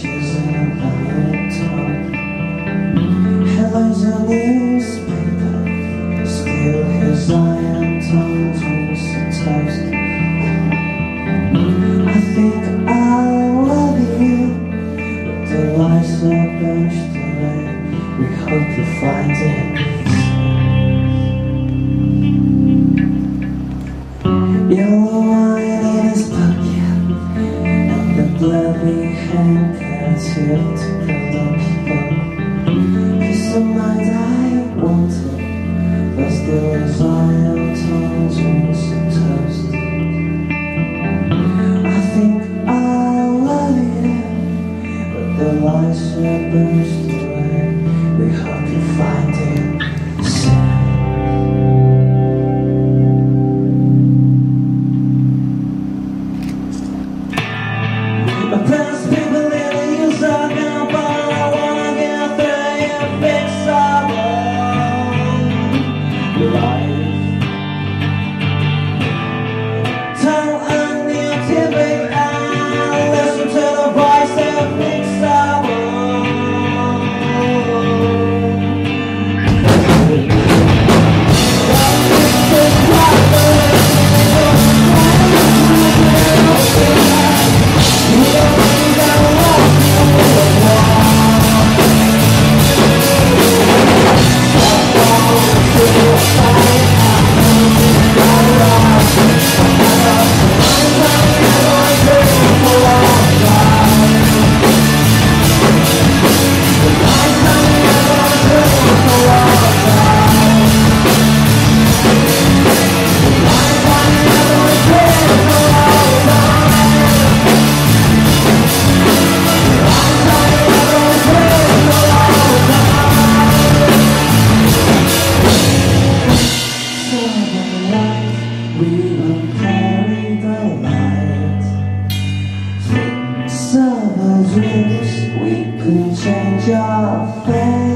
She's a tongue Headlines newspaper. Still his iron tongue Twists and types boost. your face